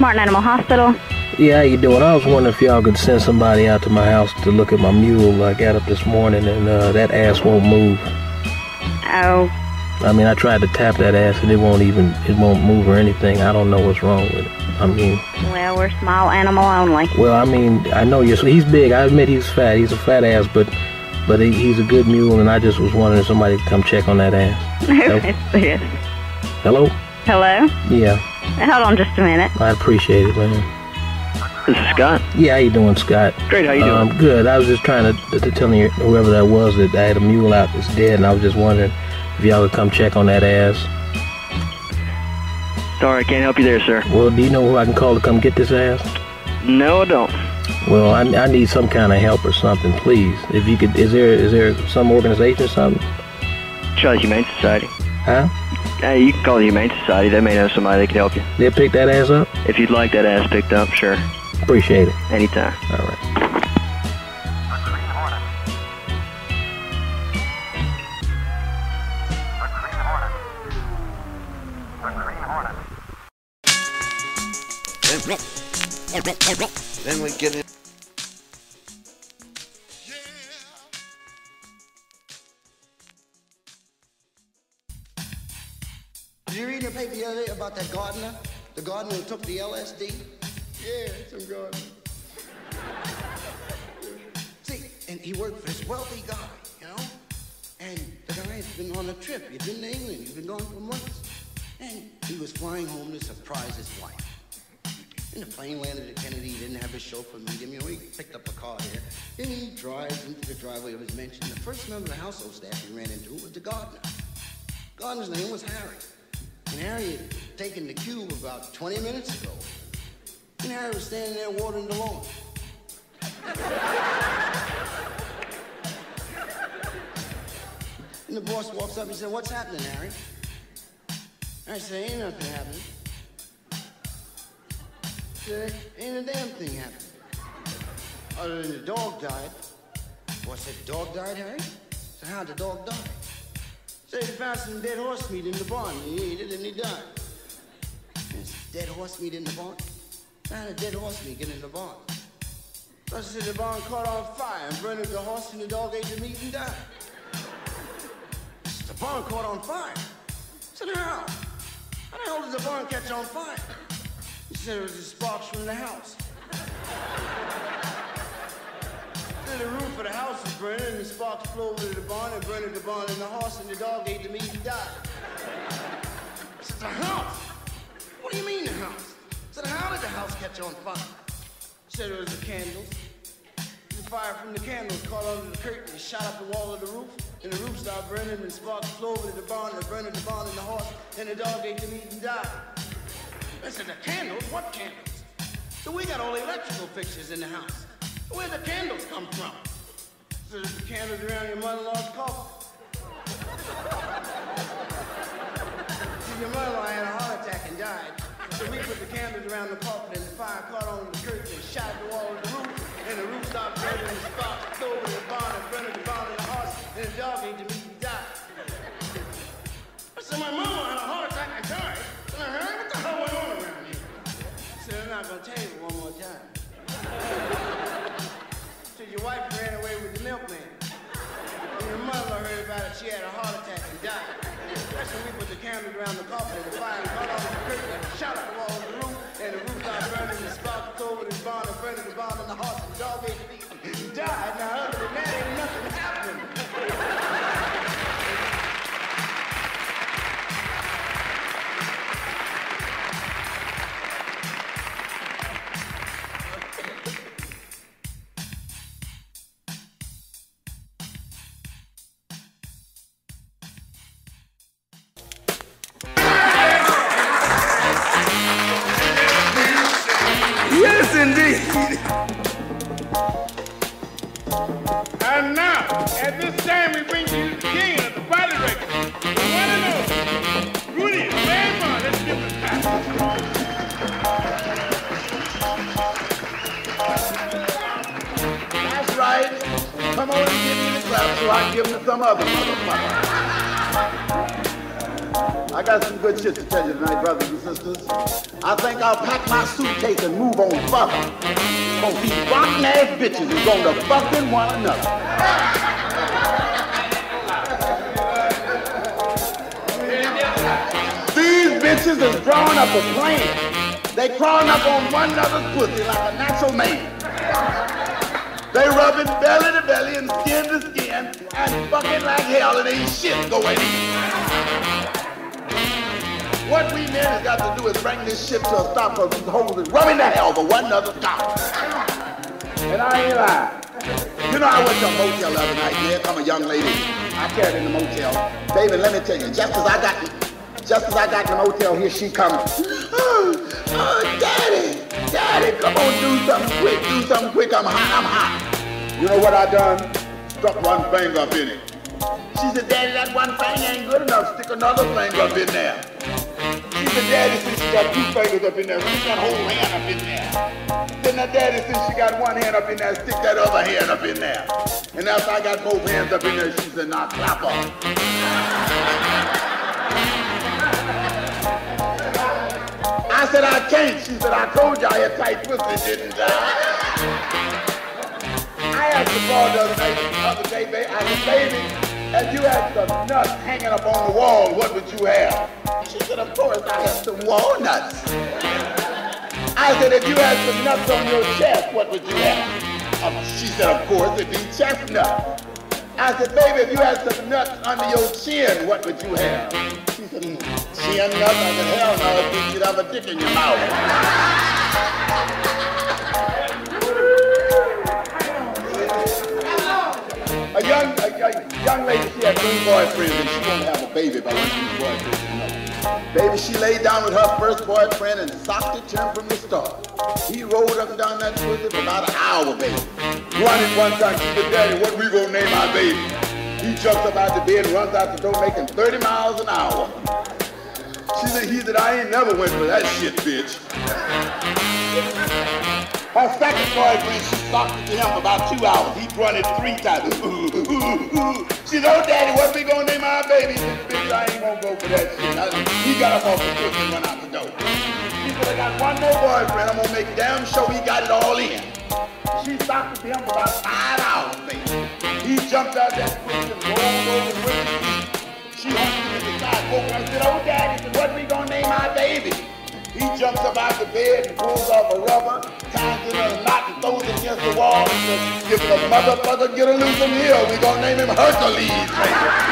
Martin Animal Hospital. Yeah, how you doing? I was wondering if y'all could send somebody out to my house to look at my mule. I got up this morning and uh, that ass won't move. Oh, I mean, I tried to tap that ass and it won't even, it won't move or anything. I don't know what's wrong with it. I mean, well, we're small animal only. well, I mean, I know you're, he's big. I admit he's fat. He's a fat ass, but, but he, he's a good mule and I just was wondering if somebody could come check on that ass. Who is this? Hello? Hello? Yeah, Hold on just a minute. I appreciate it, man. This is Scott. Yeah, how you doing, Scott? Great, how you doing? Um, good. I was just trying to, to tell you, whoever that was, that I had a mule out that's dead, and I was just wondering if y'all could come check on that ass. Sorry, I can't help you there, sir. Well, do you know who I can call to come get this ass? No, I don't. Well, I, I need some kind of help or something, please. If you could, is there is there some organization or something? Try the Humane Society. Huh? Uh, you can call the Humane Society. They may know somebody that can help you. They'll pick that ass up? If you'd like that ass picked up, sure. Appreciate it. Anytime. All right. Then we get it. Did you read in the paper the other day about that gardener? The gardener who took the LSD? Yeah, some gardener. See, and he worked for this wealthy guy, you know? And the guy's been on a trip. He's been to England. He's been gone for months. And he was flying home to surprise his wife. And the plane landed at Kennedy. He didn't have his chauffeur meet him. You know, he picked up a car there. And he drives into the driveway of his mansion. The first member of the household staff he ran into was the gardener. Gardener's name was Harry. And Harry had taken the cube about 20 minutes ago. And Harry was standing there watering the lawn. and the boss walks up and said, What's happening, Harry? I said, Ain't nothing happening. Said, Ain't a damn thing happening. Other than the dog died. Boss said, Dog died, Harry? So how'd the dog die? He found some dead horse meat in the barn. He ate it and he died. There's dead horse meat in the barn? Found a dead horse meat in the barn. I said the barn caught on fire and burned the horse and the dog ate the meat and died. The barn caught on fire. Said, how? How the hell did the barn catch on fire? He said it was the sparks from the house. The roof of the house was burning and the sparks flew over to the barn and burned the barn and the horse and the dog ate the meat and died. I said, the house? What do you mean the house? I said, how did the house catch on fire? Said it was the candles. The fire from the candles caught under the curtain and shot up the wall of the roof. And the roof started burning and the sparks flew over to the barn and burned the barn and the horse and the dog ate the meat and died. I said, the candles? What candles? So we got all the electrical fixtures in the house. Where'd the candles come from? So the candles around your mother-in-law's coffin. See, your mother-in-law had a heart attack and died. So we put the candles around the coffin and the fire caught on the curtain and shot the wall of the roof. And the roof stopped burning and flew over the barn in front of the barn and the horse and the dog ate the meat and died. Said, my mama had a heart attack and died. Your wife ran away with the milkman. And your mother heard about it, she had a heart attack and died. That's when we put the candles around the coffin and the fire and cut off indeed. And now, at this time, we bring you the king of the body record, the one and only Rudy Ray Moore. Let's give him a clap. That's right. Come on and give me the clap so I can give them to some other motherfucker. I got some good shit to tell you tonight, brothers and sisters. I think I'll pack my suitcase and move on further. Cause these rotten ass bitches is gonna fucking one another. These bitches is drawing up a plan. They crawling up on one another's pussy like a natural man. They rubbing belly to belly and skin to skin and fucking like hell and ain't shit going in. What we men has got to do is bring this shit to a stop of is rubbing the hell for one another's cock. And I ain't lying. You know, I went to a motel the other night. Here come a young lady. I carried in the motel. Baby, let me tell you, just as I got just as I got in the motel, here she comes. Oh, oh, daddy, daddy, come on, do something quick, do something quick. I'm hot, I'm hot. You know what I done? Stuck one finger up in it. She said, Daddy, that one finger ain't good enough. Stick another finger up in there. Said, Daddy, since she got two fingers up in there, stick that whole hand up in there. Then now, Daddy, since she got one hand up in there, stick that other hand up in there. And after I got both hands up in there, she said, now clap her. I said, I can't. She said, I told you I had tight pussy, didn't I? I asked the boy the other, night, the other day, baby, I said, baby, if you had some nuts hanging up on the wall, what would you have? She said, of course, I have some walnuts. I said, if you had some nuts on your chest, what would you have? Um, she said, of course, it'd be chestnuts. I said, baby, if you had some nuts under your chin, what would you have? She said, "Mm, chin nuts? I said, hell no, bitch, you'd have a dick in your mouth. A young, a, a young lady, she had three boyfriends and she won't have a baby by boyfriends. You know. Baby, she laid down with her first boyfriend and socked it to him from the start. He rolled up and down that pussy for about an hour, baby. Running one time, she said, Daddy, what we gonna name our baby? He jumps up out the bed and runs out the door making 30 miles an hour. She said, he said, I ain't never went for that shit, bitch. Her second boyfriend, she socked it to him about two hours. He run it three times. Ooh, ooh, ooh. She oh, daddy, what we gonna name our baby? Said, bitch, I ain't gonna go for that shit. I, he got up off the pussy and went out the door. She said, I got one more boyfriend. I'm gonna make damn sure he got it all in. She it to him for about five hours, baby. He jumped out that pussy and jumps up out the bed and pulls off a rubber, ties it in a knot and throws it against the wall and says, if the motherfucker get a loose from here, we gonna name him Hercules.